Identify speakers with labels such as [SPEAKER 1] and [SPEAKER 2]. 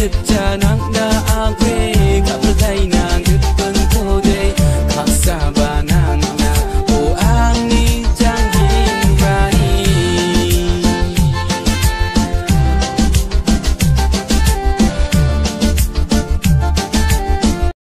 [SPEAKER 1] lips janang